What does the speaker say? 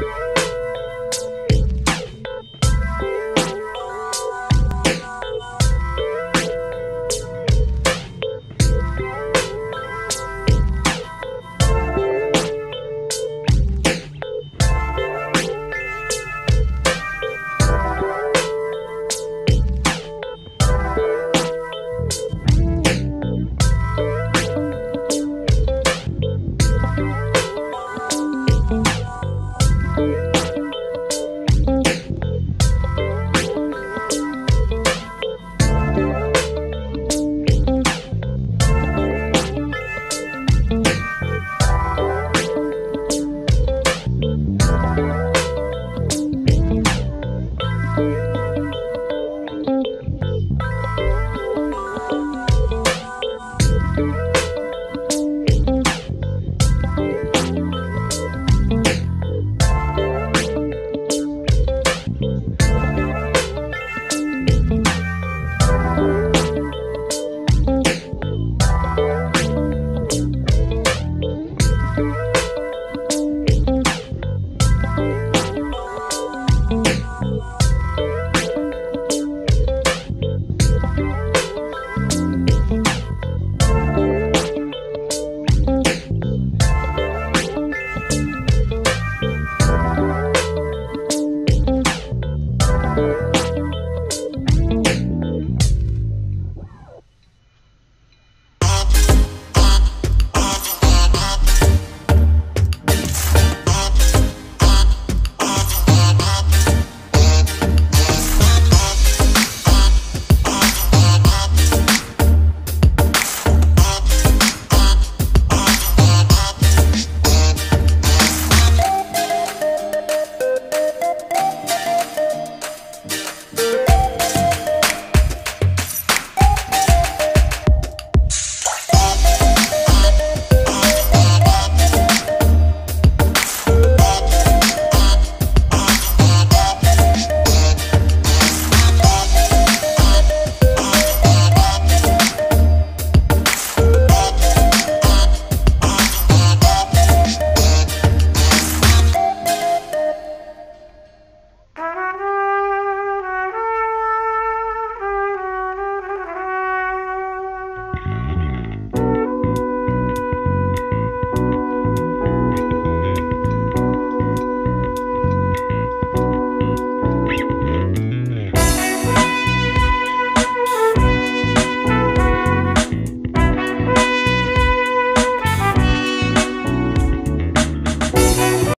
Bye.